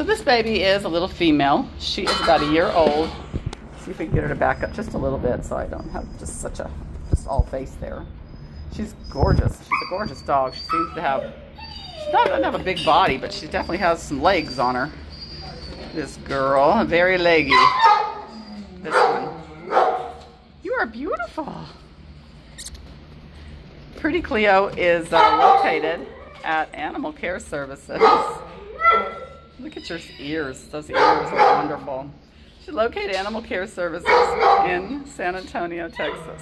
So this baby is a little female. She is about a year old. See if we can get her to back up just a little bit so I don't have just such a, just all face there. She's gorgeous. She's a gorgeous dog. She seems to have, she doesn't have a big body, but she definitely has some legs on her. This girl, very leggy. This one. You are beautiful. Pretty Cleo is uh, located at Animal Care Services. Ears. Those ears are wonderful. She located Animal Care Services in San Antonio, Texas.